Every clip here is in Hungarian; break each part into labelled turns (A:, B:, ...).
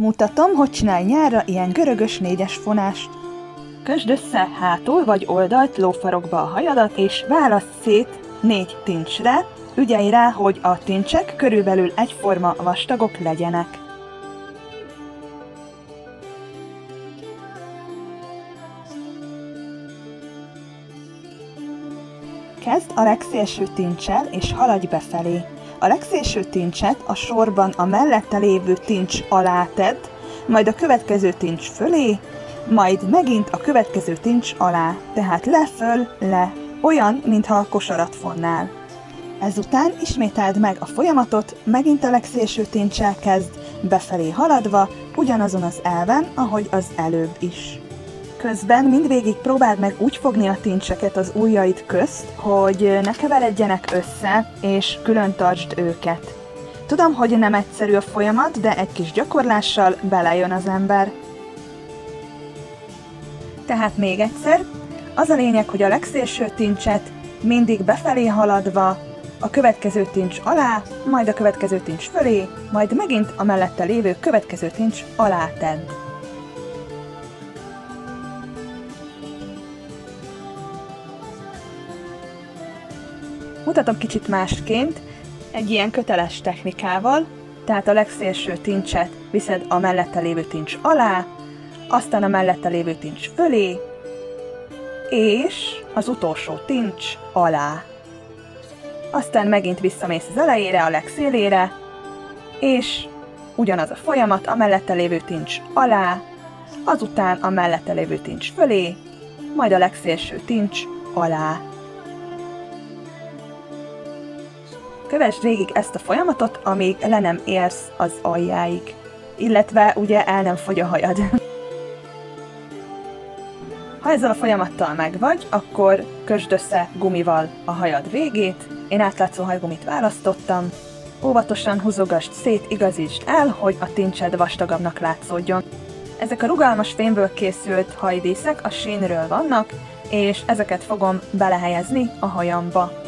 A: Mutatom, hogy csinálj nyárra ilyen görögös négyes fonást. Kösd össze hátul vagy oldalt lófarokba a hajadat, és válasz szét négy tincsre. Ügyelj rá, hogy a tincsek körülbelül egyforma vastagok legyenek. Kezd a legszélső tincsel, és haladj befelé. A legszélső tincset a sorban a mellette lévő tincs alá tedd, majd a következő tincs fölé, majd megint a következő tincs alá, tehát le, föl, le, olyan, mintha a kosarat fonnál. Ezután ismételd meg a folyamatot, megint a legszélső tincsel kezd, befelé haladva, ugyanazon az elven, ahogy az előbb is. Közben mindvégig próbáld meg úgy fogni a tincseket az ujjaid közt, hogy ne keveredjenek össze, és külön tartsd őket. Tudom, hogy nem egyszerű a folyamat, de egy kis gyakorlással belejön az ember. Tehát még egyszer, az a lényeg, hogy a legszélső tincset mindig befelé haladva, a következő tincs alá, majd a következő tincs fölé, majd megint a mellette lévő következő tincs alá tedd. Mutatom kicsit másként, egy ilyen köteles technikával, tehát a legszélső tincset viszed a mellette lévő tincs alá, aztán a mellette lévő tincs fölé, és az utolsó tincs alá. Aztán megint visszamész az elejére, a legszélére, és ugyanaz a folyamat, a mellette lévő tincs alá, azután a mellette lévő tincs fölé, majd a legszélső tincs alá. Kövesd végig ezt a folyamatot, amíg le nem érsz az aljáig. Illetve ugye el nem fogy a hajad. Ha ezzel a folyamattal megvagy, akkor kösd össze gumival a hajad végét. Én átlátszó hajgumit választottam. Óvatosan húzogasd szét, igazítsd el, hogy a tincsed vastagabbnak látszódjon. Ezek a rugalmas fémből készült hajdíszek a sínről vannak, és ezeket fogom belehelyezni a hajamba.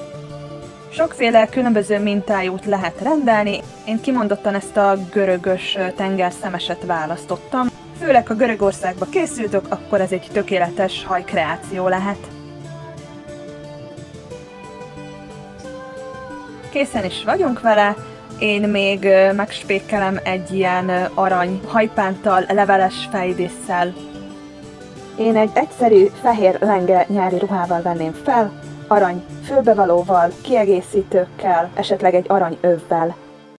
A: Sokféle különböző mintájút lehet rendelni. Én kimondottan ezt a görögös tengerszemeset választottam. Főleg, ha Görögországba készültök, akkor ez egy tökéletes hajkreáció lehet. Készen is vagyunk vele, én még megspékelem egy ilyen arany hajpánttal, leveles fejdésszel. Én egy egyszerű fehér lenge nyári ruhával venném fel, arany főbevalóval, kiegészítőkkel, esetleg egy arany övvel.